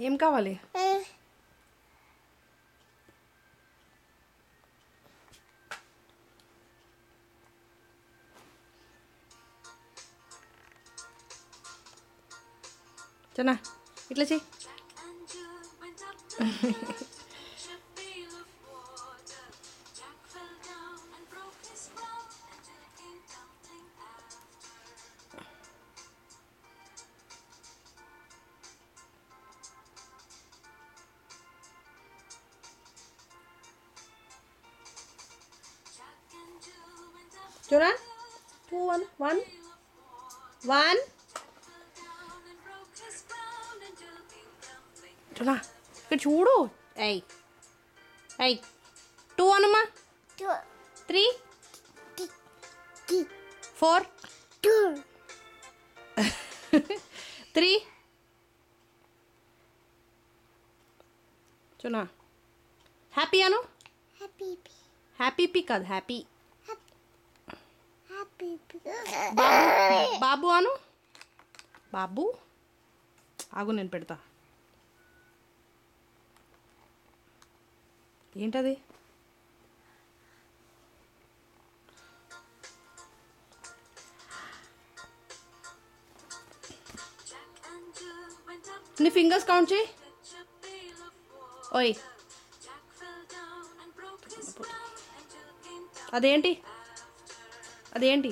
ఏం కావాలి చనా ఇట్లా చెయ్యి చూడా టూ వన్ వన్ వన్ చూడా ఇక్కడ చూడు ఎయ్ ఎయ్ two అనమ్మా three four three చూనా happy అను Happy, హ్యాపీ పీ కాదు హ్యాపీ happy. బాబు అను. బాబు. ఆగు నేను పెడతా. ఏంటది? నీ ఫింగర్స్ కౌంట్ చేయి. ఓయ్. అదేంటి? అదేంటి?